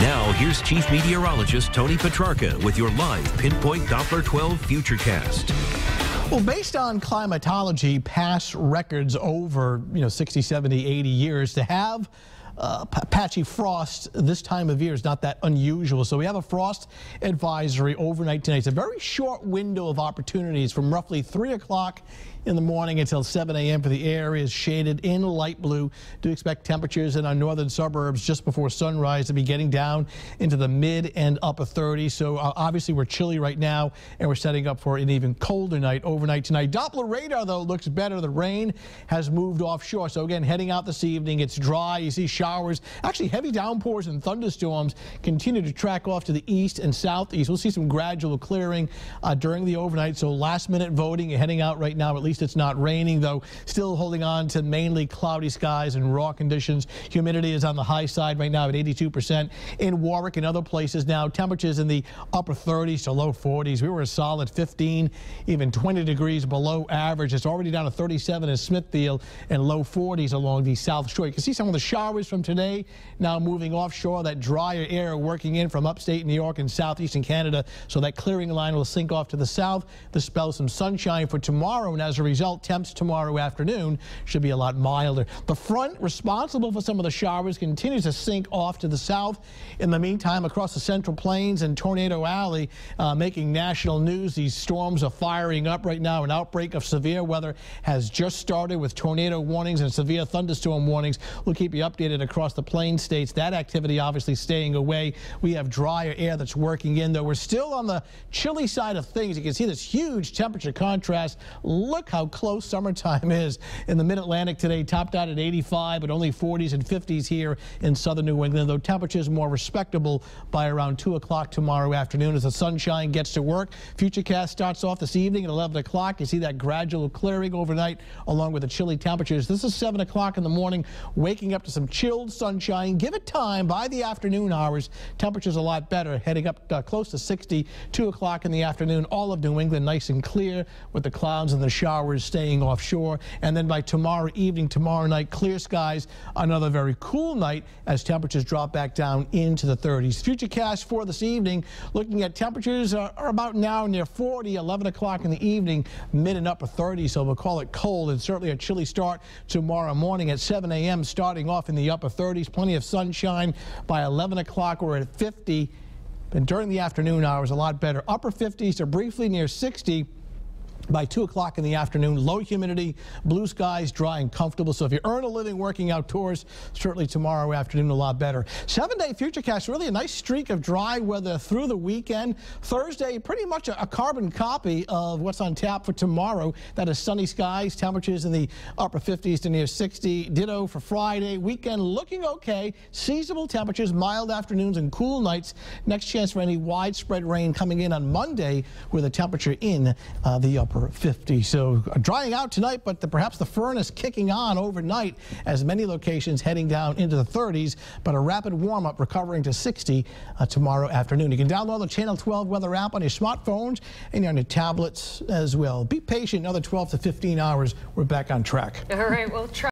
Now, here's Chief Meteorologist Tony Petrarca with your live Pinpoint Doppler 12 Futurecast. Well, based on climatology, past records over, you know, 60, 70, 80 years, to have uh, patchy frost this time of year is not that unusual. So we have a frost advisory overnight tonight. It's a very short window of opportunities from roughly 3 o'clock in the morning until 7 a.m. for the areas shaded in light blue. Do expect temperatures in our northern suburbs just before sunrise to be getting down into the mid and upper 30s. So uh, obviously we're chilly right now and we're setting up for an even colder night overnight tonight. Doppler radar though looks better. The rain has moved offshore. So again heading out this evening it's dry. You see showers. Actually heavy downpours and thunderstorms continue to track off to the east and southeast. We'll see some gradual clearing uh, during the overnight. So last minute voting heading out right now at least it's not raining, though still holding on to mainly cloudy skies and raw conditions. Humidity is on the high side right now at 82%. In Warwick and other places now, temperatures in the upper 30s to low 40s. We were a solid 15, even 20 degrees below average. It's already down to 37 in Smithfield and low 40s along the South Shore. You can see some of the showers from today now moving offshore. That drier air working in from upstate New York and southeastern Canada. So that clearing line will sink off to the south. The spell some sunshine for tomorrow. And as a result, temps tomorrow afternoon should be a lot milder. The front responsible for some of the showers continues to sink off to the south. In the meantime, across the Central Plains and Tornado Alley, uh, making national news. These storms are firing up right now. An outbreak of severe weather has just started with tornado warnings and severe thunderstorm warnings. We'll keep you updated across the plain states. That activity obviously staying away. We have drier air that's working in, though we're still on the chilly side of things. You can see this huge temperature contrast. Look how close summertime is in the mid-Atlantic today. Topped out at 85, but only 40s and 50s here in southern New England, though temperatures more respectable by around 2 o'clock tomorrow afternoon as the sunshine gets to work. Futurecast starts off this evening at 11 o'clock. You see that gradual clearing overnight along with the chilly temperatures. This is 7 o'clock in the morning, waking up to some chilled sunshine. Give it time by the afternoon hours. Temperatures a lot better, heading up uh, close to 60, 2 o'clock in the afternoon. All of New England nice and clear with the clouds and the showers staying offshore. And then by tomorrow evening, tomorrow night, clear skies, another very cool night as temperatures drop back down into the 30s. Futurecast for this evening, looking at temperatures are, are about now near 40, 11 o'clock in the evening, mid and upper 30s. So we'll call it cold and certainly a chilly start tomorrow morning at 7 a.m. starting off in the upper 30s. Plenty of sunshine by 11 o'clock. We're at 50. And during the afternoon hours, a lot better. Upper 50s to briefly near 60 by 2 o'clock in the afternoon. Low humidity, blue skies, dry and comfortable. So if you earn a living working outdoors, certainly tomorrow afternoon a lot better. Seven-day futurecast, really a nice streak of dry weather through the weekend. Thursday, pretty much a, a, carbon copy of what's on tap for tomorrow. That is sunny skies, temperatures in the upper 50s to near 60. Ditto for Friday. Weekend looking okay. Seasonable temperatures, mild afternoons and cool nights. Next chance for any widespread rain coming in on Monday with a temperature in uh, the upper upper 50. So uh, drying out tonight, but the, perhaps the furnace kicking on overnight as many locations heading down into the 30s, but a rapid warm-up recovering to 60 uh, tomorrow afternoon. You can download the Channel 12 weather app on your smartphones and on your tablets as well. Be patient another 12 to 15 hours. We're back on track. All right, we'll try.